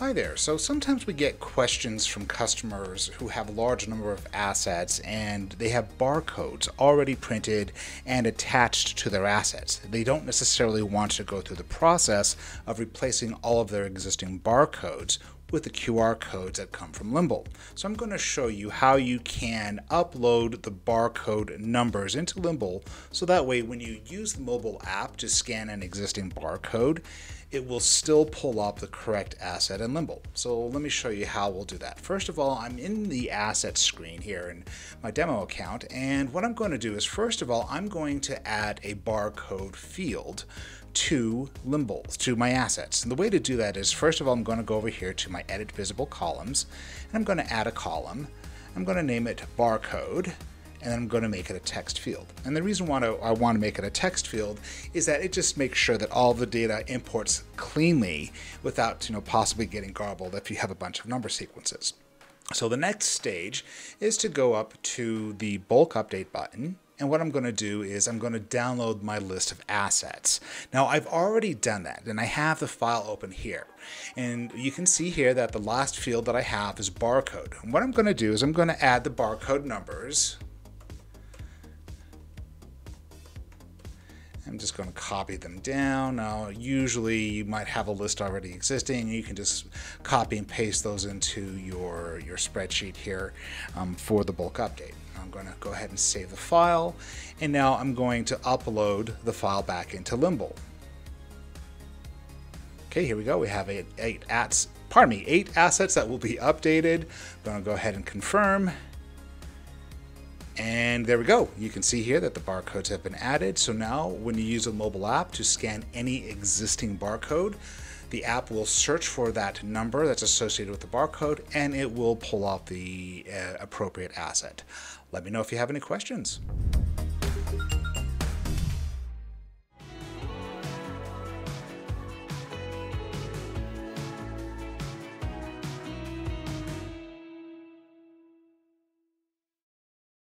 Hi there. So sometimes we get questions from customers who have a large number of assets and they have barcodes already printed and attached to their assets. They don't necessarily want to go through the process of replacing all of their existing barcodes with the QR codes that come from Limble. So I'm going to show you how you can upload the barcode numbers into Limble so that way when you use the mobile app to scan an existing barcode, it will still pull up the correct asset in Limble. So let me show you how we'll do that. First of all, I'm in the asset screen here in my demo account, and what I'm going to do is first of all, I'm going to add a barcode field to Limble, to my assets. And the way to do that is first of all, I'm going to go over here to my edit visible columns, and I'm going to add a column. I'm going to name it barcode, and I'm going to make it a text field. And the reason why I want to make it a text field is that it just makes sure that all the data imports cleanly without you know, possibly getting garbled if you have a bunch of number sequences. So the next stage is to go up to the bulk update button and what I'm going to do is I'm going to download my list of assets. Now I've already done that and I have the file open here. And you can see here that the last field that I have is barcode. And what I'm going to do is I'm going to add the barcode numbers I'm just going to copy them down. Now, usually you might have a list already existing. You can just copy and paste those into your, your spreadsheet here um, for the bulk update. I'm going to go ahead and save the file. And now I'm going to upload the file back into Limble. Okay, here we go. We have eight, eight ats, pardon me, eight assets that will be updated. I'm to go ahead and confirm. And there we go. You can see here that the barcodes have been added. So now when you use a mobile app to scan any existing barcode, the app will search for that number that's associated with the barcode and it will pull off the uh, appropriate asset. Let me know if you have any questions.